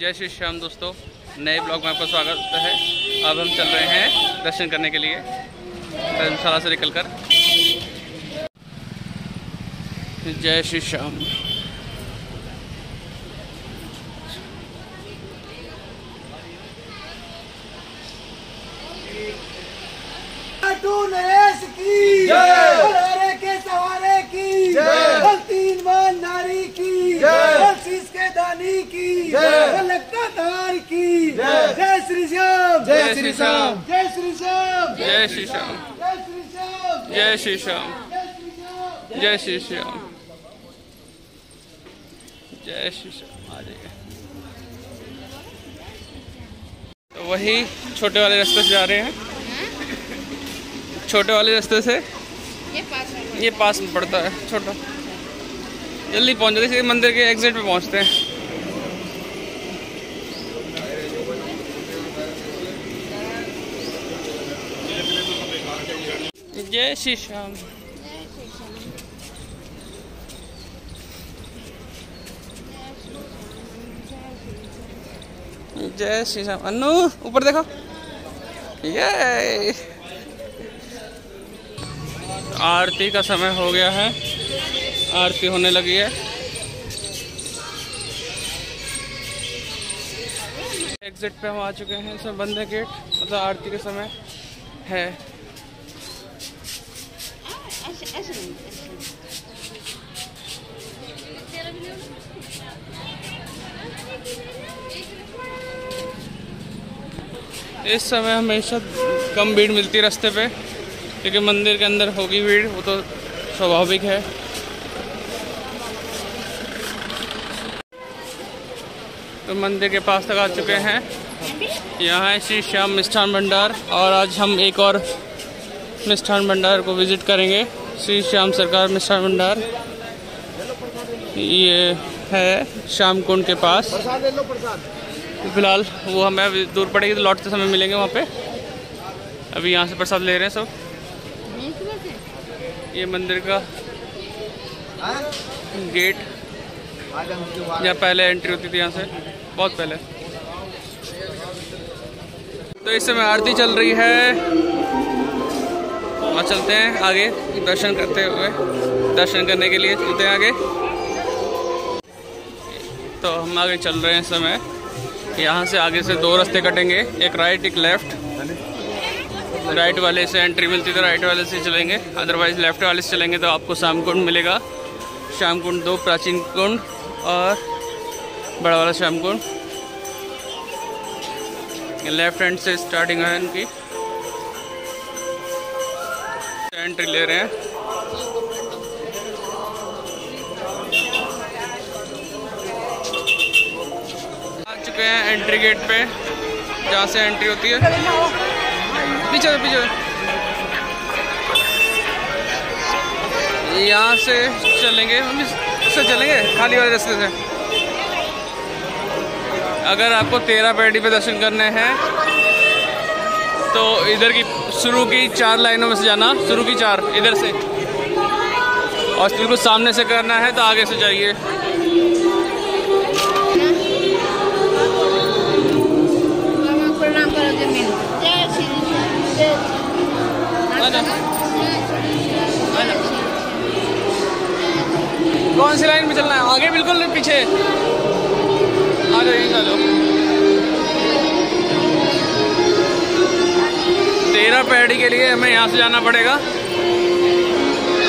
जय श्री श्याम दोस्तों नए ब्लॉग में आपका स्वागत है। अब हम चल रहे हैं दर्शन करने के लिए धर्मशाला से निकल कर जय श्री श्याम। के सवारे की जय की जय श्री श्याम जय श्री श्याम जय श्री श्याम जय श्री श्याम जय श्री श्याम जय श्री श्याम जय श्री श्याम आ जाइए वही छोटे वाले रास्ते से जा रहे हैं छोटे वाले रास्ते से ये पास ये पास पड़ता है छोटा जल्दी पहुँच जाते मंदिर के एग्जिट पे पहुँचते हैं जय श्री श्याम। जय श्री श्याम। अनु ऊपर देखो। ये आरती का समय हो गया है। आरती होने लगी है। एग्जिट पे हम आ चुके हैं इसमें बंद है गेट मतलब आरती का समय है। ऐसे नहीं ऐसे इस समय हमेशा कम भीड़ मिलती है रास्ते पे, क्योंकि मंदिर के अंदर होगी भीड़, वो तो स्वाभाविक है। तो मंदिर के पास तक आ चुके हैं। यहाँ है श्री श्याम मिष्ठान भंडार, और आज हम एक और मिष्ठान भंडार को विज़िट करेंगे। श्री श्याम सरकार मिश्रा भंडार। ये है श्याम कुंड के पास। फ़िलहाल वो हमें अभी दूर पड़ेगी तो लौटते समय मिलेंगे वहाँ पे। अभी यहाँ से प्रसाद ले रहे हैं सब? ये मंदिर का गेट। यहाँ पहले एंट्री होती थी यहाँ से, बहुत पहले। तो इस समय आरती चल रही है। और चलते हैं आगे दर्शन करते हुए। दर्शन करने के लिए चलते हैं आगे। तो हम आगे चल रहे हैं समय। यहाँ से आगे से दो रास्ते कटेंगे। एक राइट एक लेफ़्ट राइट वाले से एंट्री मिलती तो राइट वाले से चलेंगे। अदरवाइज़ लेफ़्ट वाले से चलेंगे तो आपको शाम कुंड मिलेगा। श्याम कुंड दो प्राचीन कुंड और बड़ा वाला श्याम कुंड लेफ़्ट हैंड से स्टार्टिंग है इनकी। एंट्री ले रहे हैं। आ चुके हैं एंट्री गेट पे, जहाँ से एंट्री होती है। पीछे पीछे यहाँ से चलेंगे, हम इस- इससे चलेंगे, खाली वाले रास्ते से। अगर आपको तेरह पेड़ी पे दर्शन करने हैं तो इधर की शुरू की चार लाइनों में से जाना, शुरू की चार, इधर से। और बिल्कुल सामने से करना है तो आगे से जाइए। पैड़ी के लिए हमें यहाँ से जाना पड़ेगा।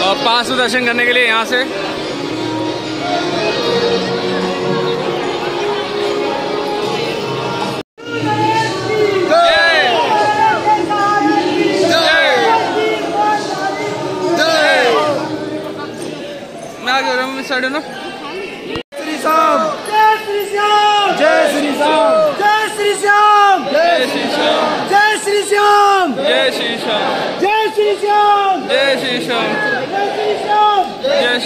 और पाँच सौ दर्शन करने के लिए यहाँ से। जय। जय। मैं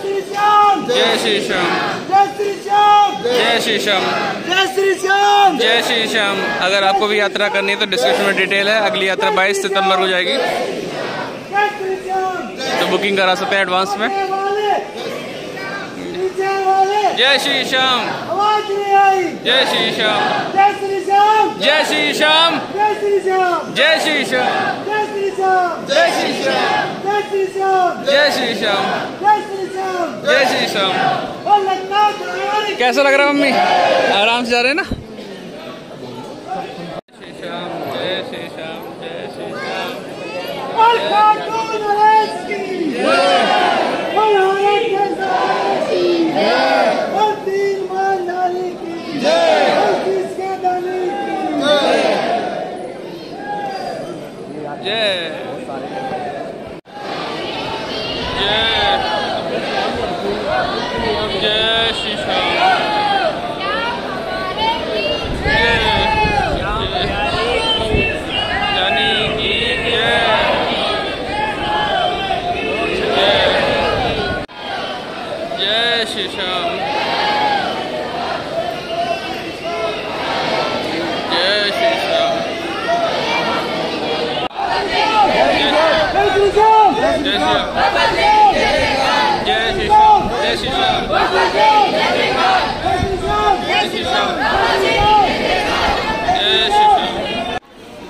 श्री श्याम जय श्री श्याम जय श्री श्याम जय श्री श्याम जय श्री श्याम जय श्री श्याम अगर आपको भी यात्रा करनी है तो डिस्क्रिप्शन में डिटेल है। अगली यात्रा 22 सितंबर को जाएगी। जय श्री श्याम तो बुकिंग करा सकते हैं एडवांस में। जय श्री श्याम जय श्री श्याम जय श्री श्याम जय श्री श्याम जय श्री श्याम जय श्री श्याम जय श्री श्याम जय श्री श्याम। कैसा लग रहा है मम्मी? आराम से जा रहे हैं ना? जय श्री श्याम, जय श्री श्याम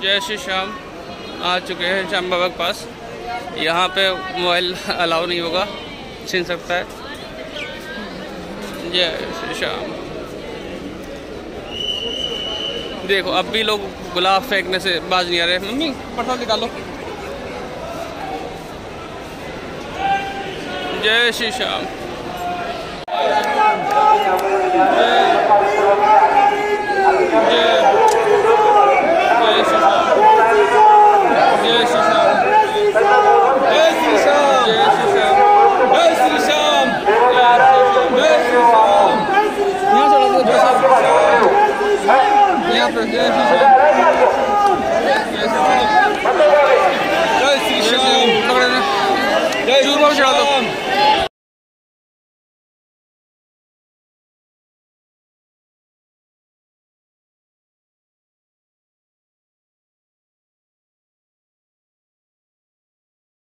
जय श्री श्याम। आ चुके हैं श्याम बाबा के पास। यहाँ पे मोबाइल अलाउ नहीं होगा। छीन सकता है। जय श्री श्याम। देखो, अब भी लोग गुलाब फेंकने से बाज नहीं आ रहे। मम्मी प्रसाद निकालो। जय श्री श्याम। जय जय श्री श्याम जय श्री श्याम जय श्री श्याम जय श्री श्याम जय श्री श्याम जय श्री श्याम यहाँ चढ़ा दो जय श्री श्याम यहाँ पे जय श्री श्याम जय श्री श्याम पकड़े ना जय श्री श्याम चढ़ा दो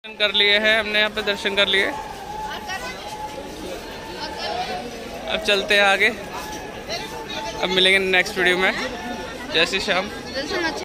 दर्शन कर लिए हैं, हमने यहाँ पे दर्शन कर लिए। अब चलते हैं आगे। अब मिलेंगे नेक्स्ट वीडियो में। जय श्री श्याम। दर्शन अच्छा